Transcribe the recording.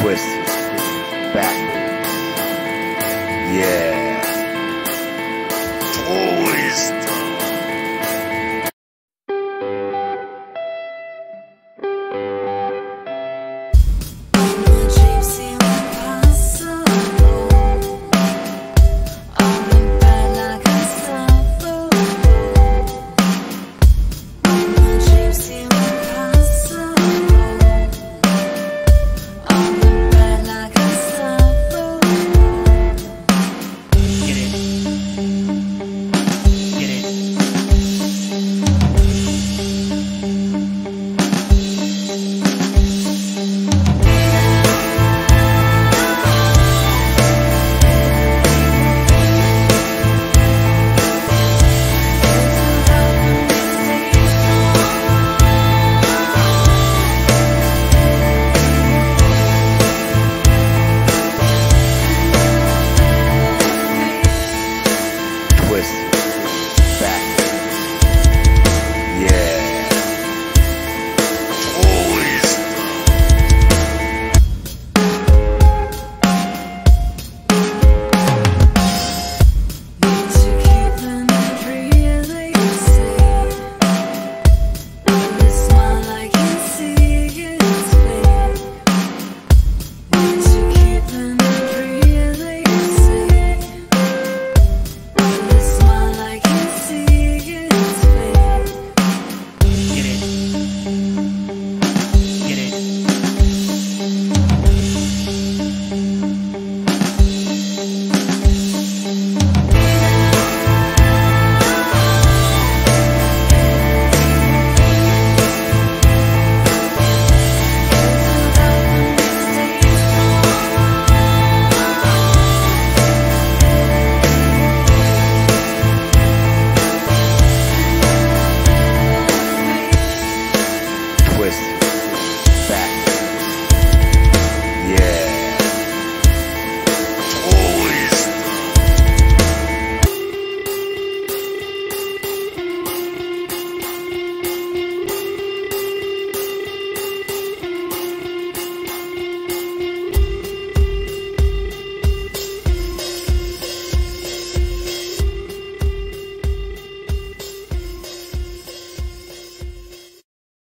twisted, back, Yeah. Holy.